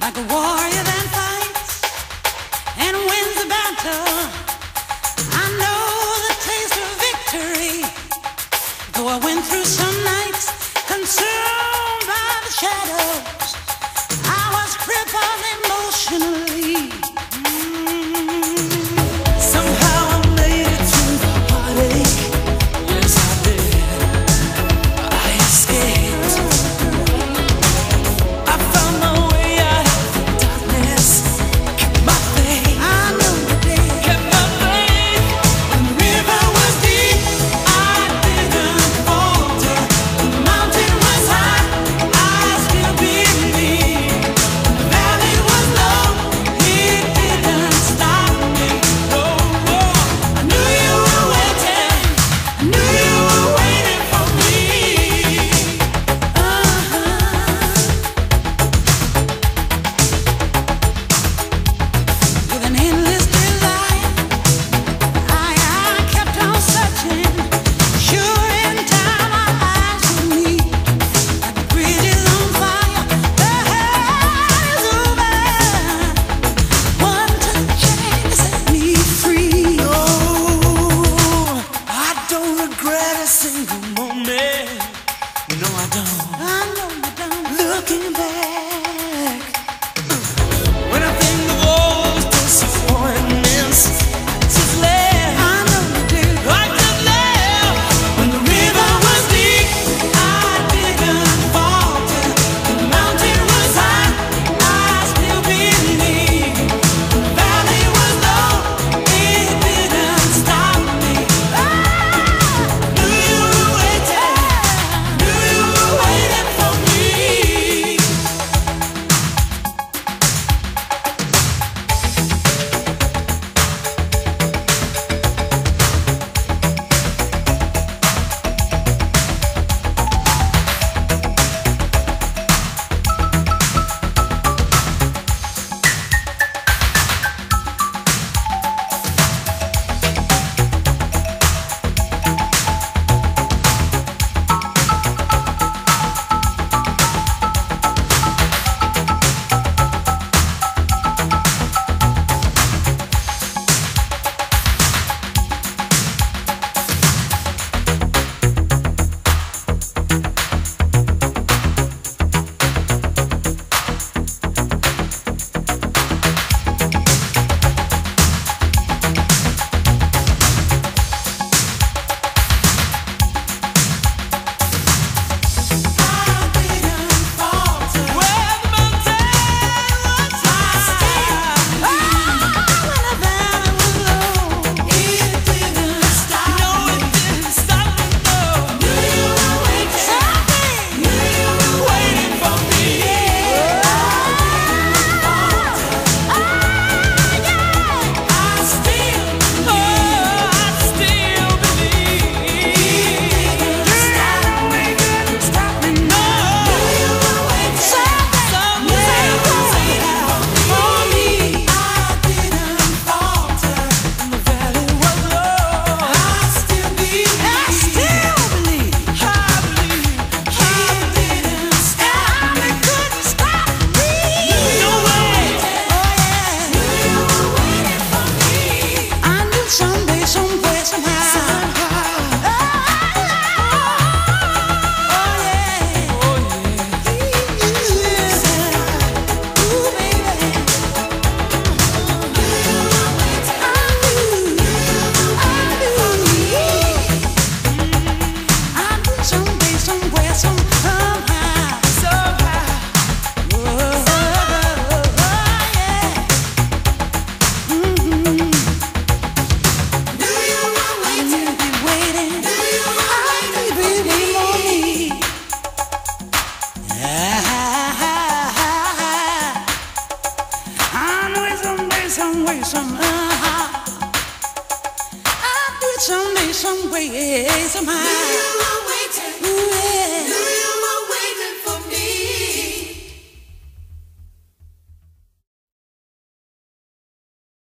like a warrior that fights and wins the battle. I know the taste of victory, though I went through some nights consumed by the shadows. I was crippled Somewhere, somehow, I'll do it someday, some way, somehow.